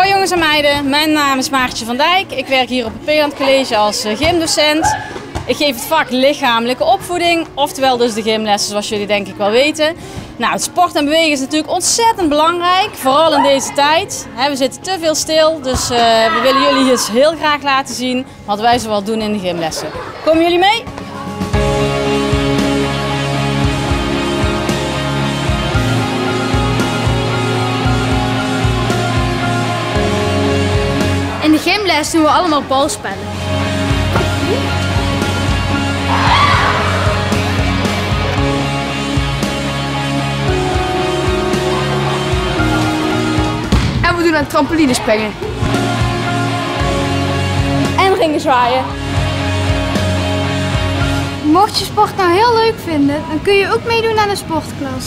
jongens en meiden, mijn naam is Maartje van Dijk. Ik werk hier op het Peeland College als eh, gymdocent. Ik geef het vak lichamelijke opvoeding, oftewel dus de gymlessen zoals jullie denk ik wel weten. Nou, het sport en bewegen is natuurlijk ontzettend belangrijk, vooral in deze tijd. we zitten te veel stil, dus eh, we willen jullie dus heel graag laten zien wat wij zoal doen in de gymlessen. Komen jullie mee? Gymles doen we allemaal balspellen. En we doen aan trampoline springen. En ringen zwaaien. Mocht je sport nou heel leuk vinden, dan kun je ook meedoen aan een sportklas.